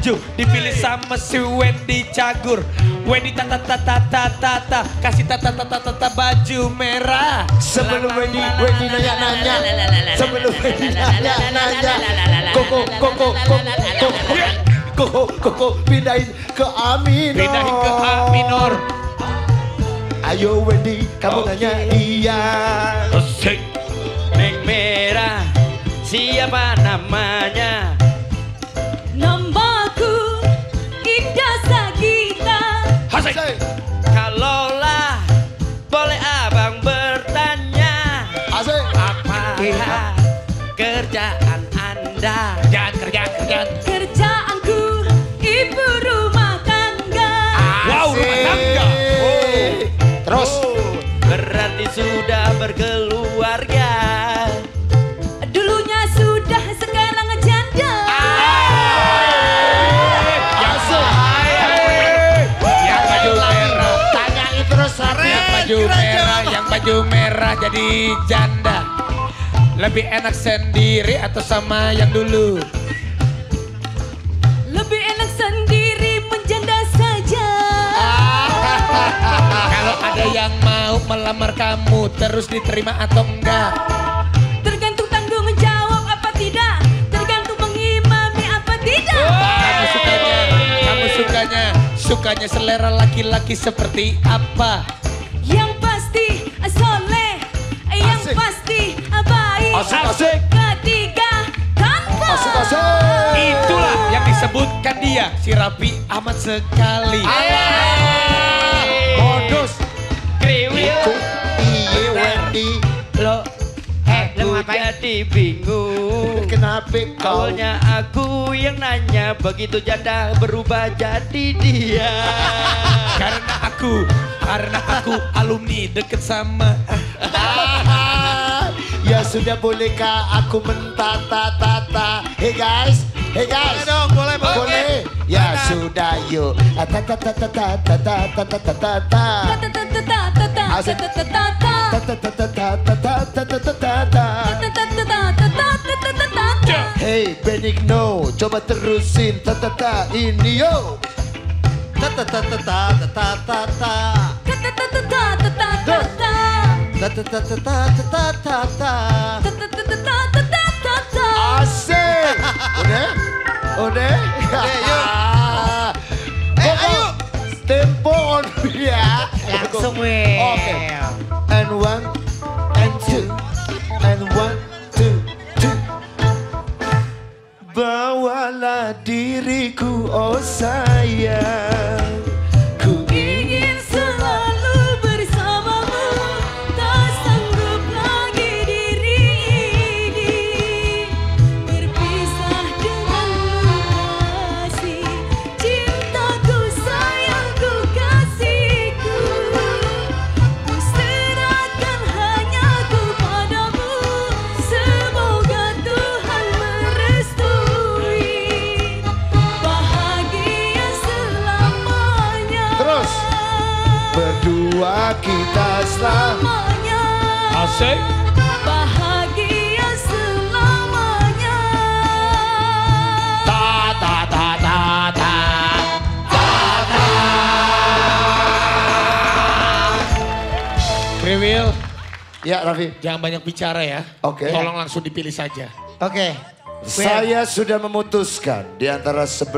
maju dipilih sama si Wendy Cagur Wendy tata tata tata tata kasih tata tata tata baju merah Sebelum Wendy, Wendy nanya-nanya. Sebelum Wendy nanya-nanya. Koko, koko, koko, koko. Koko, koko, pindahin ke A minor. pindahin ke A minor Ayo Wendy, kamu nanya iya. Sudah berkeluarga. Dulunya sudah sekarang janda Asik. Yang baju merah, Tanyain terus yang baju merah, yang baju merah jadi janda. Lebih enak sendiri atau sama yang dulu? Melamar kamu, terus diterima atau enggak? Tergantung tanggung jawab apa tidak Tergantung mengimami apa tidak Kamu sukanya, kamu sukanya, sukanya selera laki-laki seperti apa? Yang pasti soleh Yang Asik. pasti baik Asik, asik. Ketiga tanpa Asik, asik. Itulah yang disebutkan dia, si Rapi amat sekali. Modus. Kriwil, lo, aku jadi bingung. Kenapa kau? Awalnya aku yang nanya, begitu janda berubah jadi dia. karena aku, karena aku alumni deket sama. ya sudah bolehkah aku mentata-tata? Hey guys, hey guys. Boleh dong, boleh, boleh. Boleh. Ya sudah yuk. Ta-ta-ta-ta-ta-ta-ta-ta-ta-ta-ta. Ta-ta-ta-ta-ta-ta-ta. Asik. Ta-ta-ta-ta-ta. Ta-ta-ta-ta-ta-ta-ta-ta-ta-ta. Ta-ta-ta-ta-ta-ta-ta-ta-ta. Hey Benigno, coba terusin ta-ta-ta ini yo. Ta-ta-ta-ta-ta-ta-ta-ta. Ta-ta-ta-ta-ta-ta-ta-ta. Ta-ta-ta-ta-ta-ta-ta-ta. Ta-ta-ta-ta-ta-ta-ta-ta. Asik. Udah? Udah? Oke, yuk. On ya. Langsung weh. Oke. And one, and two, and one, two, two. Bawalah diriku, oh sayang. Asik. bahagia selamanya Ta ta ta ta ta. Kriwil, Ya Raffi. jangan banyak bicara ya. Oke. Tolong langsung dipilih saja. Oke. Saya sudah memutuskan di antara 11